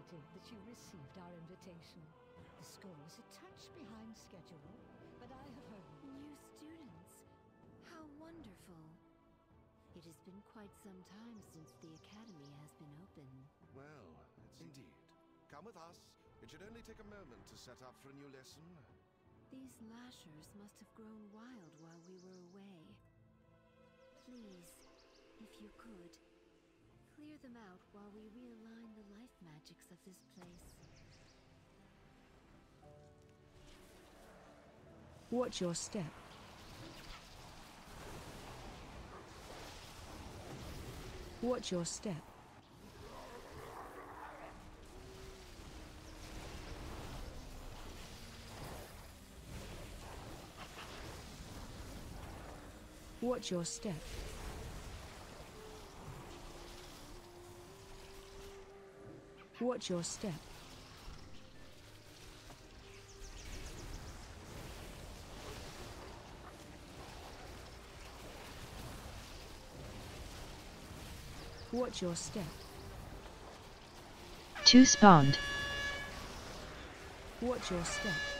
delighted that you received our invitation. The school is a touch behind schedule, but I have heard New students. How wonderful. It has been quite some time since the academy has been open. Well, it's indeed. Come with us. It should only take a moment to set up for a new lesson. These lashers must have grown wild while we were away. Please, if you could, clear them out while we realign the life magics of this place. Watch your step. Watch your step. Watch your step. Watch your step. Watch your step. Two spawned. Watch your step.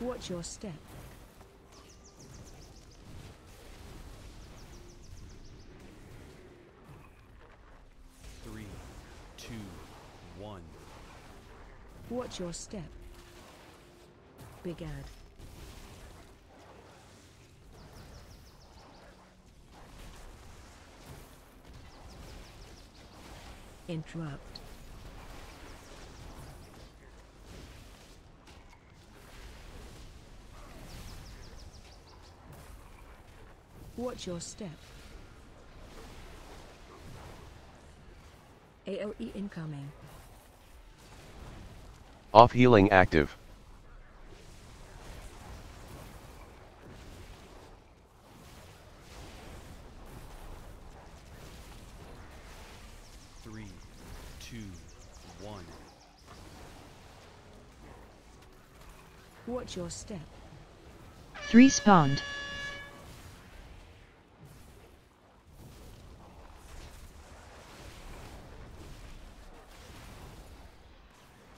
Watch your step. Three, two, one. Watch your step. Big ad. Interrupt. Watch your step. AOE incoming. Off healing active. Three, two, one. Watch your step. Three spawned.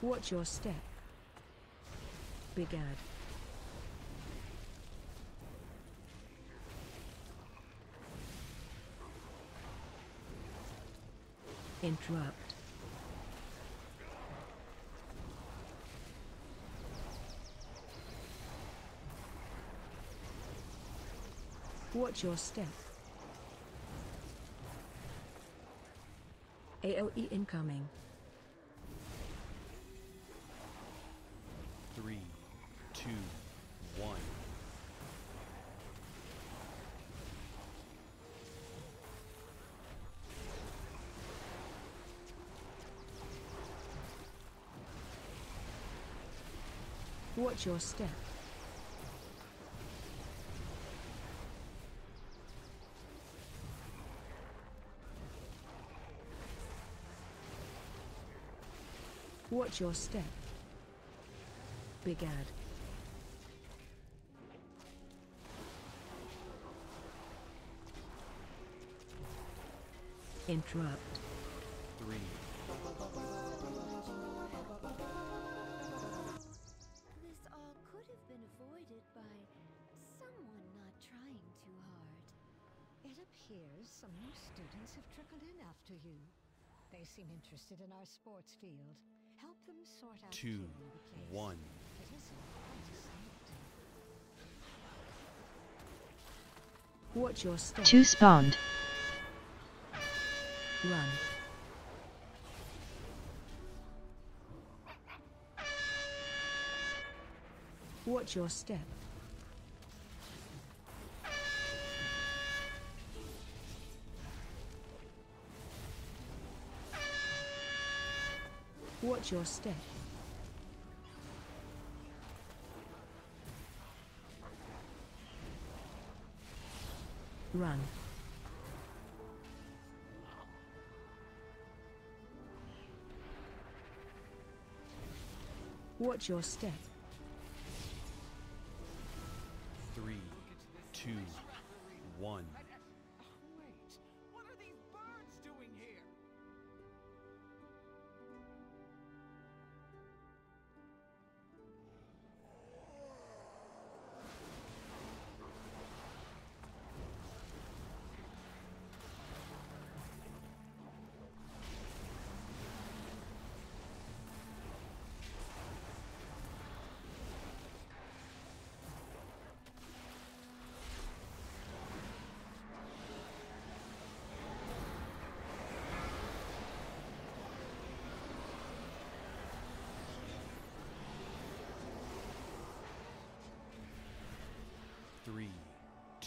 Watch your step. Big ad. Interrupt. Watch your step. AOE incoming. Three, two, one. Watch your step. Watch your step. Big ad. Interrupt. Three, appears some new students have trickled in after you. They seem interested in our sports field. Help them sort out Two, clearing the place. one. It isn't quite. Watch your step. 2 spawned. Run. Watch your step. Watch your step. Run. Watch your step.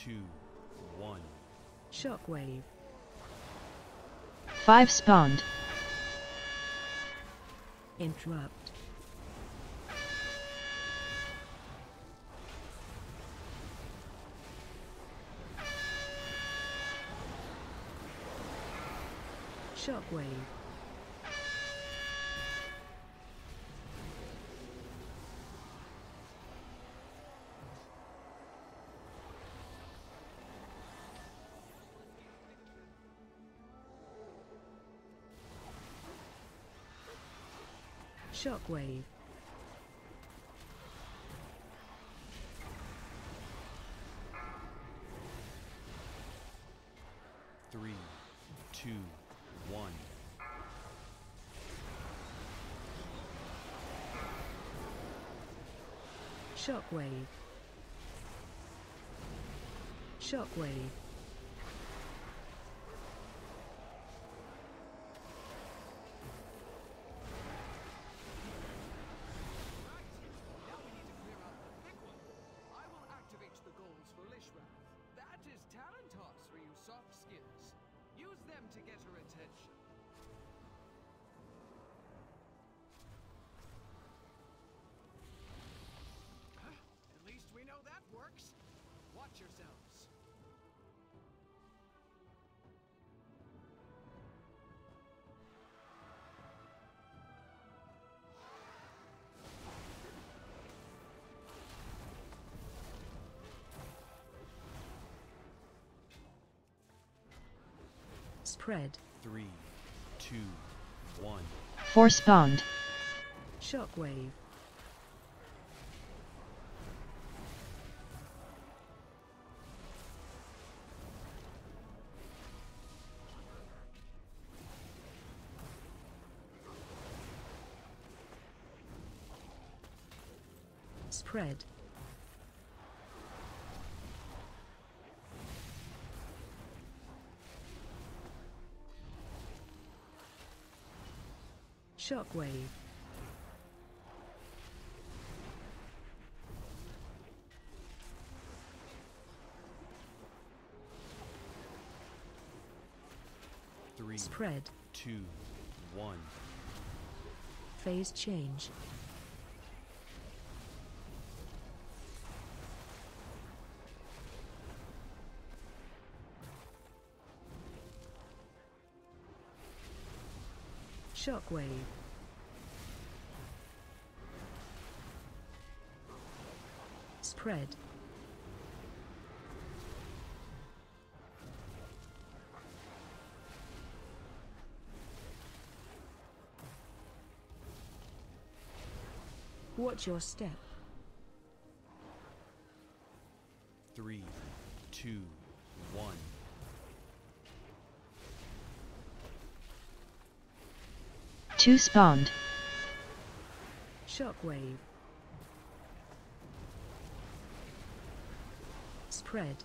Two, one. Shockwave. 5 spawned. Interrupt. Shockwave. Shockwave. Three, two, one. Shockwave. Shockwave. Watch yourselves. Spread. Three, two, one. 4 spawned. Shockwave. Spread. Shockwave. Three, Spread. two, one. Phase change. Shockwave. Spread. Watch your step. Two spawned. Shockwave. Spread.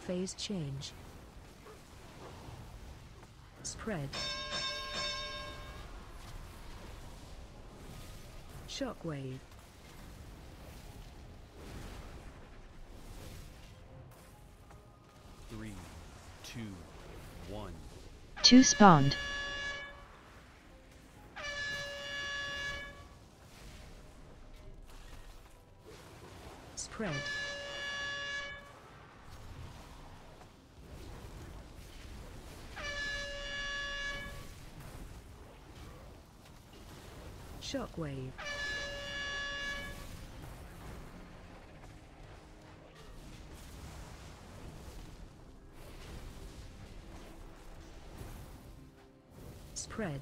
Phase change. Spread. Shockwave. Three, two, one. Two spawned. Shockwave. Spread.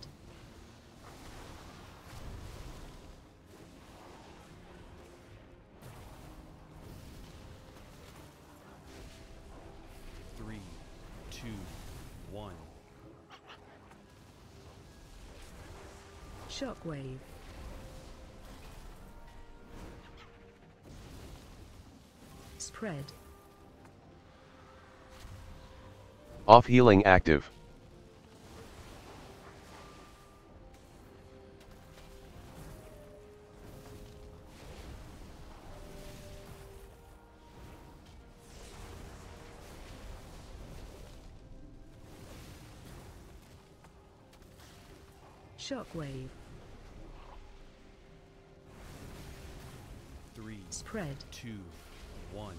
Three, two, one. Shockwave. Spread. Off healing active. Shockwave. Three, Spread. two, one.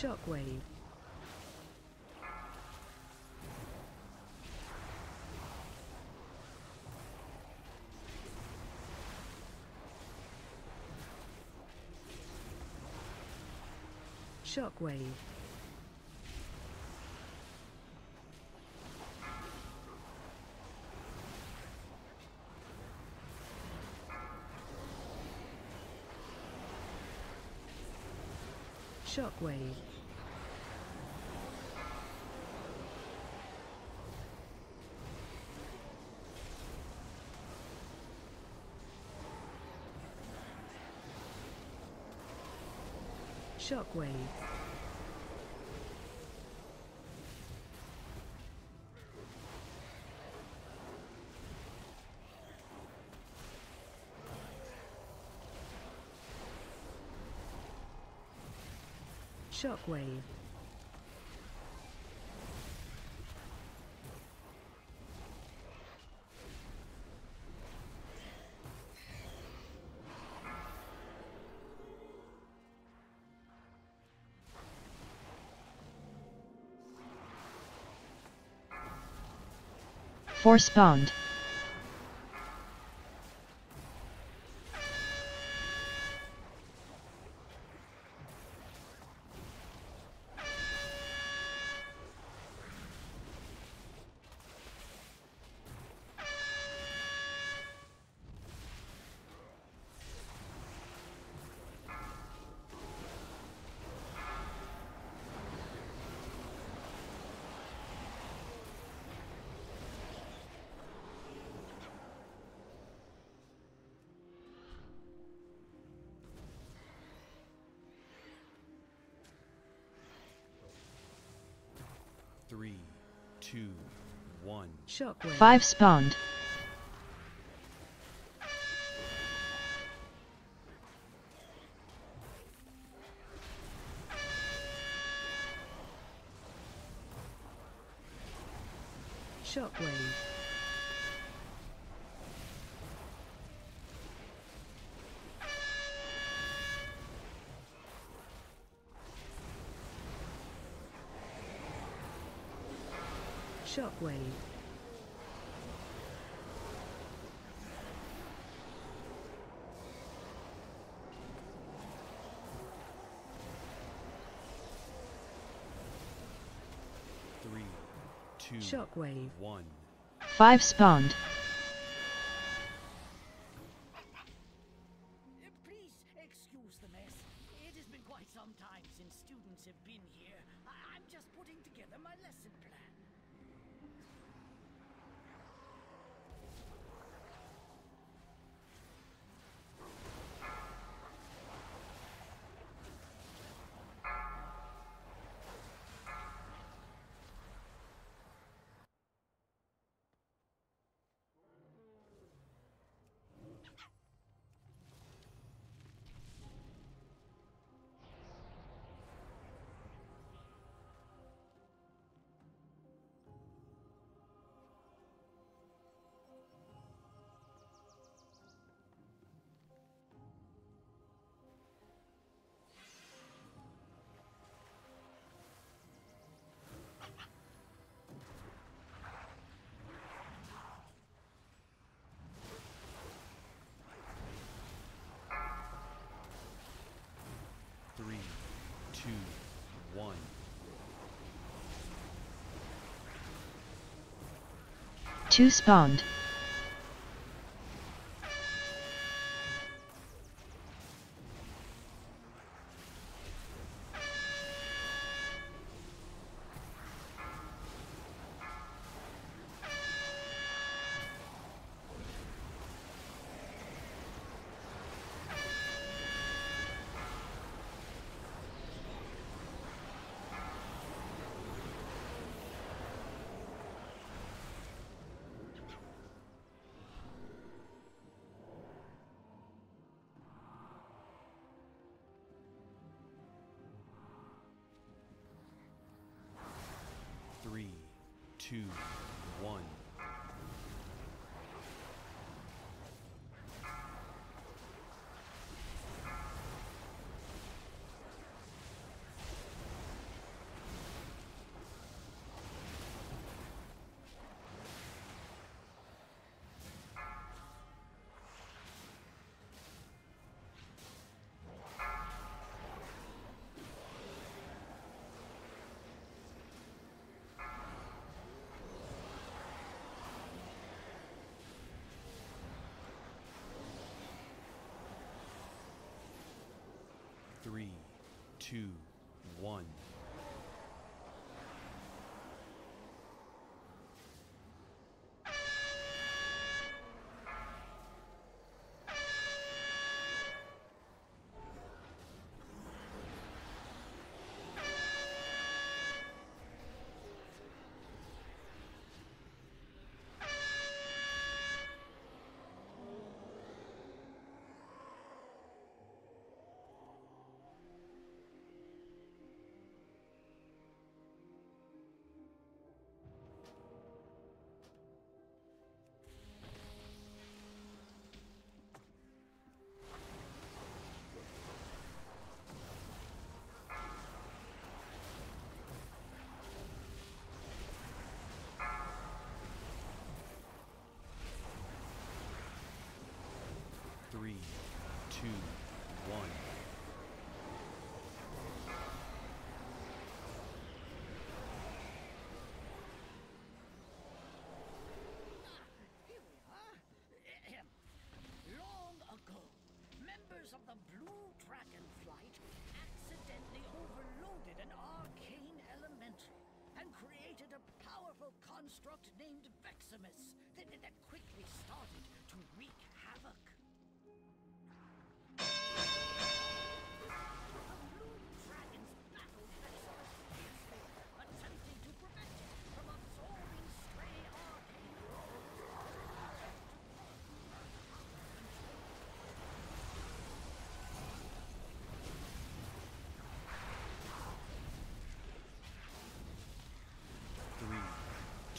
Shockwave. Shockwave. Shockwave. Shockwave. Shockwave. Four Three, two, one. Shockwave. 5 spawned. Shockwave. Shockwave. Three, two, Shockwave. one. 5 spawned. Two spawned. Two, Three, two, one. Two, one. Long ago, members of the Blue Dragon Flight accidentally overloaded an arcane elemental and created a powerful construct named Vexamus that, that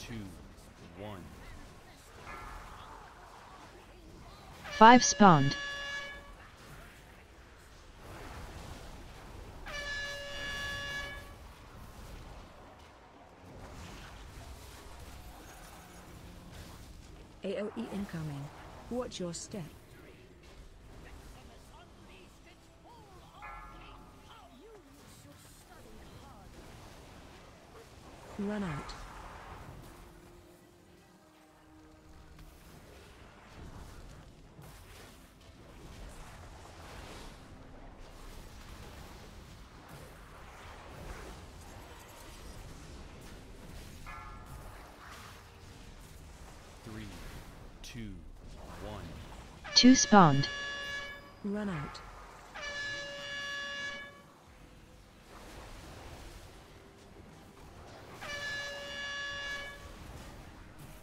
two, one. Five spawned. AOE incoming. Watch your step. Run out. 2 spawned. Run out.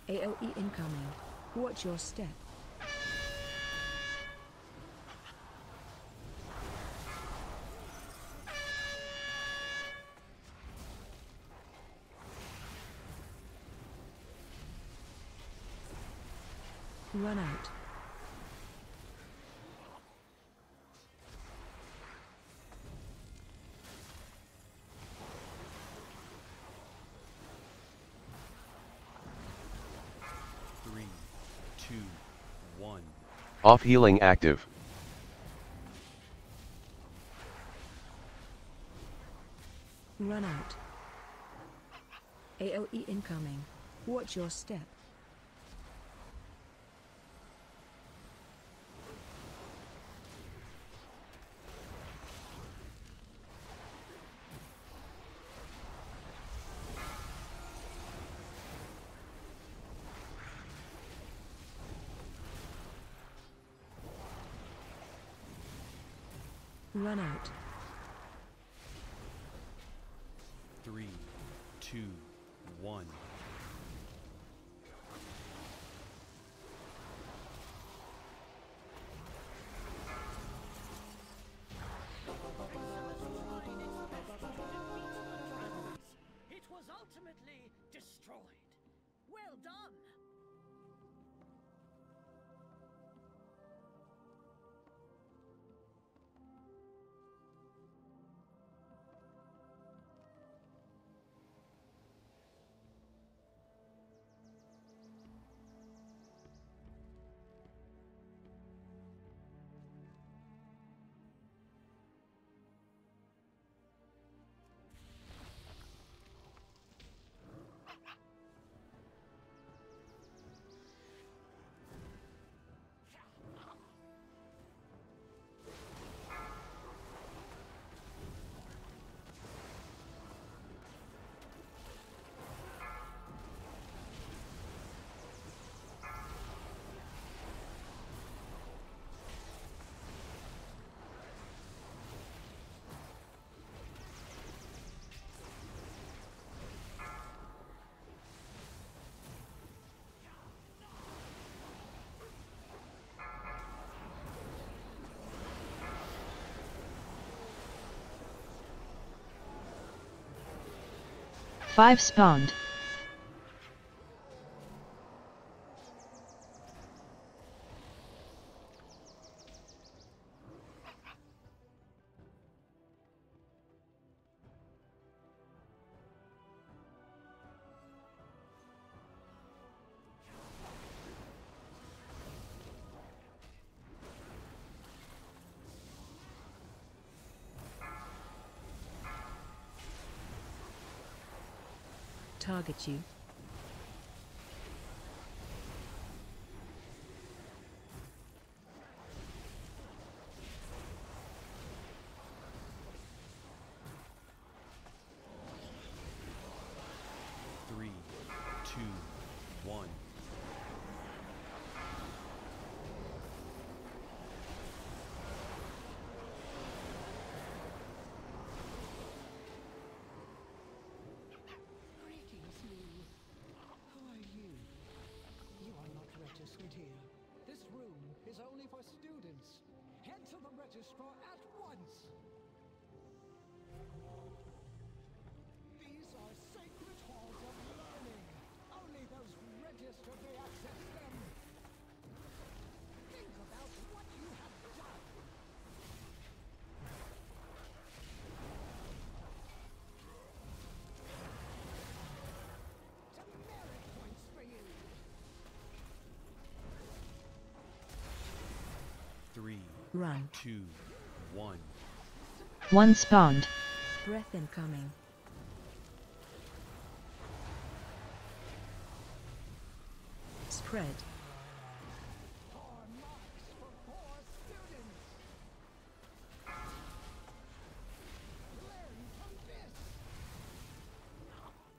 AOE incoming. Watch your step. Run out. Two, one. Off healing active. Run out. AOE incoming. Watch your step. Run out. Three, two, one. 5 spawned. Target you. Run. two, one. 1 spawned. Breath incoming. Spread.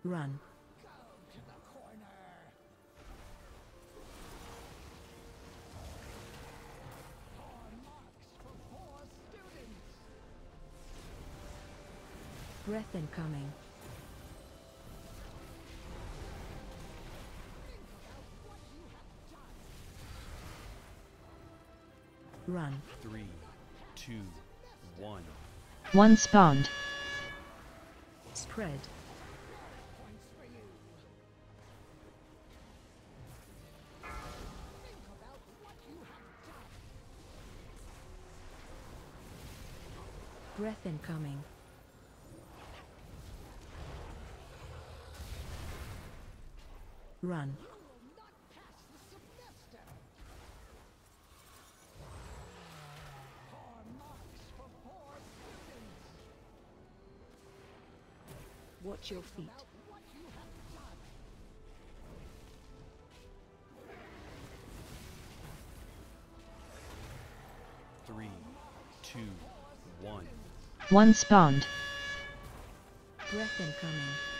Run. Breath incoming. Run. Three, two, one. 1 spawned. Spread. Breath incoming. Run. Watch your feet. Three, two, one. 1 spawned. Breath incoming.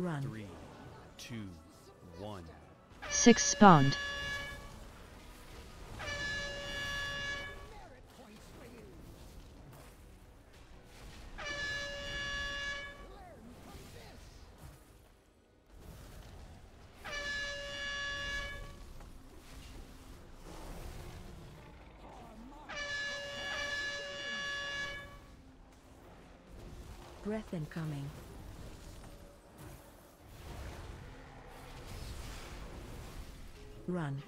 Run. Three, two, one. 6 spawned. Breath incoming. Run.